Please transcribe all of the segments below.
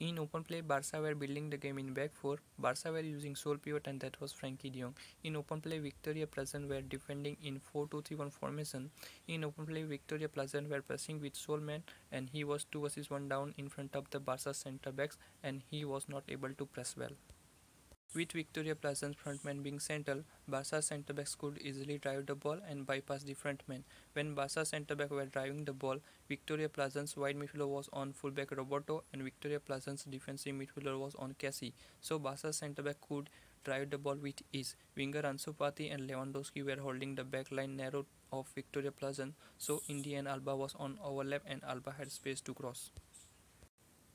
In open play, Barca were building the game in back four. Barca were using sole pivot and that was Frenkie de Jong. In open play, Victoria Plzen were defending in 4-2-3-1 formation. In open play, Victoria Plzen were pressing with sole man and he was 2 versus 1 down in front of the Barca centre backs and he was not able to press well. With Victoria Plzen's frontman being central, Barca centre-backs could easily drive the ball and bypass the frontman. When Barca centre-back were driving the ball, Victoria Plzen's wide midfielder was on fullback Roberto and Victoria Plzen's defensive midfielder was on Kessie. So Barca centre-back could drive the ball with ease. Winger Ansu and Lewandowski were holding the back line narrow of Victoria Plzen, so in the end Alba was on overlap and Alba had space to cross.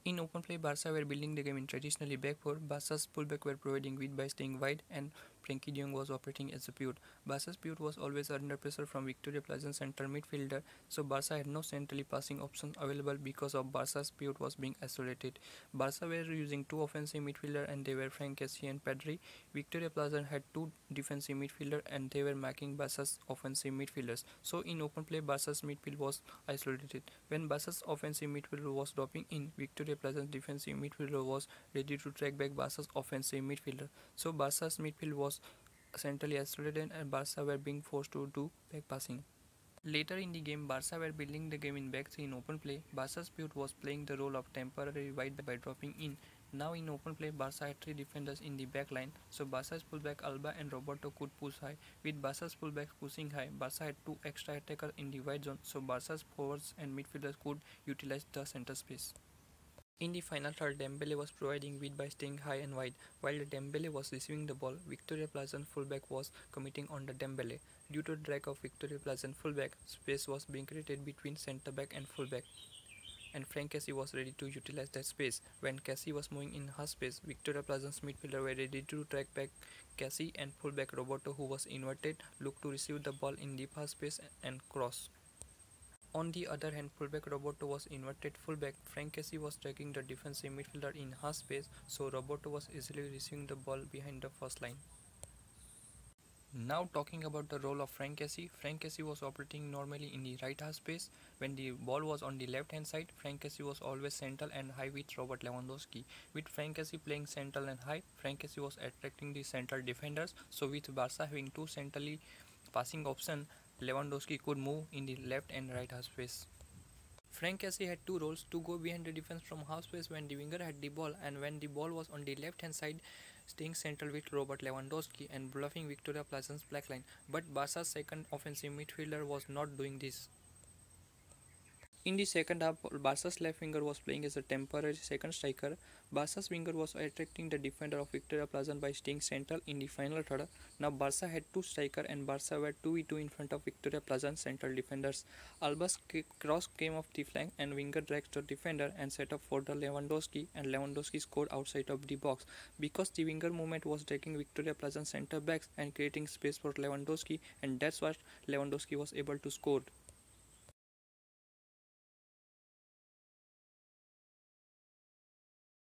In open play, Barca were building the game in traditionally back four. Barca's pullback were providing width by staying wide and Frenkie de was operating as a pivot. Barca's pivot was always under pressure from Victoria Plzen center midfielder, so Barca had no centrally passing options available because of Barca's pivot was being isolated. Barca were using two offensive midfielder and they were Frank Kessie and Pedri. Victoria Plzen had two defensive midfielder and they were marking Barca's offensive midfielders. So in open play, Barca's midfield was isolated. When Barca's offensive midfielder was dropping in, Victoria Plzen's defensive midfielder was ready to track back Barca's offensive midfielder. So Barca's midfield was was centrally isolated and Barca were being forced to do back passing. Later in the game, Barca were building the game in back three in open play. Barca's pivot was playing the role of temporary wide by dropping in. Now in open play, Barca had three defenders in the back line, so Barca's pullback Alba and Roberto could push high. With Barca's pullback pushing high, Barca had two extra attackers in the wide zone, so Barca's forwards and midfielders could utilize the center space. In the final third, Dembele was providing width by staying high and wide. While Dembele was receiving the ball, Victoria Plzen fullback was committing on the Dembele. Due to the drag of Victoria Plzen fullback, space was being created between centre back and fullback. And Frank Kessie was ready to utilize that space. When Kessie was moving in her space, Victoria Plzen's midfielder were ready to track back Kessie and fullback Roberto who was inverted, looked to receive the ball in deep half space and cross. On the other hand, fullback Roberto was inverted fullback. Frank Kessie was tracking the defensive midfielder in half space, so Roberto was easily receiving the ball behind the first line. Now talking about the role of Frank Kessie, Frank Kessie was operating normally in the right half space. When the ball was on the left hand side, Frank Kessie was always central and high with Robert Lewandowski. With Frank Kessie playing central and high, Frank Kessie was attracting the central defenders. So with Barca having two centrally passing option, Lewandowski could move in the left and right half space. Frank Kessie had two roles to go behind the defense from half space when the winger had the ball and when the ball was on the left hand side staying central with Robert Lewandowski and bluffing Victoria Plzen's black line. But Barca's second offensive midfielder was not doing this. In the second half, Barca's left winger was playing as a temporary second striker. Barca's winger was attracting the defender of Victoria Plzen by staying central in the final third. Now Barca had two strikers and Barca were 2v2 in front of Victoria Plzen central defenders. Alba's cross came off the flank and winger dragged the defender and set up for the Lewandowski and Lewandowski scored outside of the box. Because the winger movement was dragging Victoria Plzen center backs and creating space for Lewandowski and that's what Lewandowski was able to score.